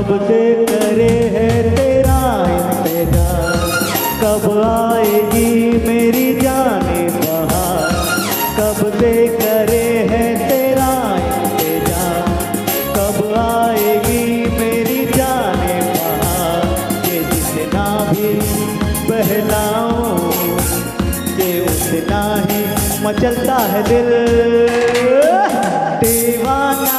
कब से करे है तेरा इंतज़ार? कब आएगी मेरी जाने बहार? कब से करे है तेरा इंतज़ार? कब आएगी मेरी जाने बहार? के जितना भी बहलाऊं के उतना ही मचलता है दिल। दीवाना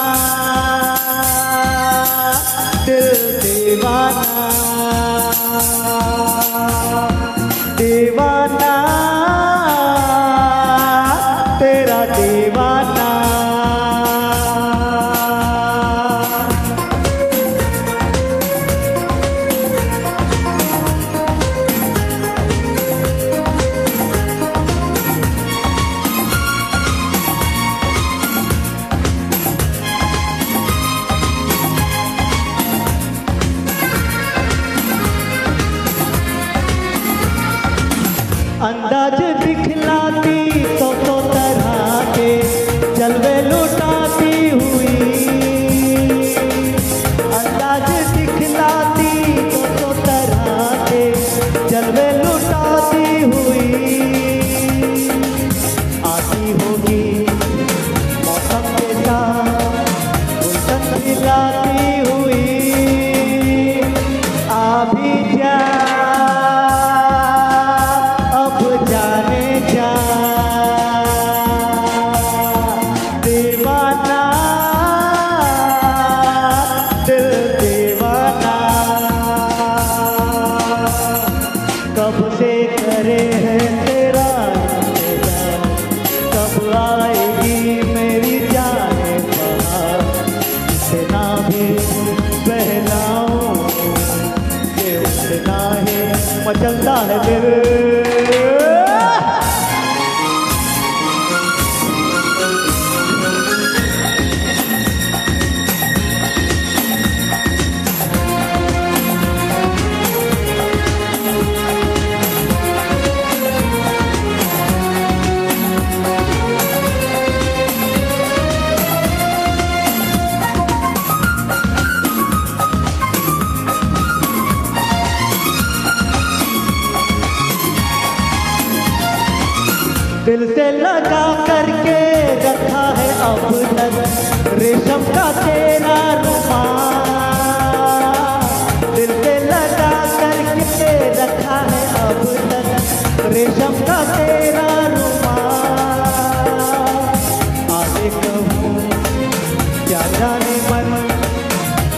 तेरा दिल से लगा करके रखा है अब तक। रेशम का तेरा रुमाल। दिल से लगा करके रखा है अब तक। रेशम का तेरा रुमाल। आगे कहूँ, क्या जाने मन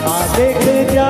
आ देख जा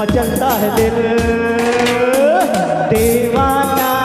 मचलता है दिल। दीवाना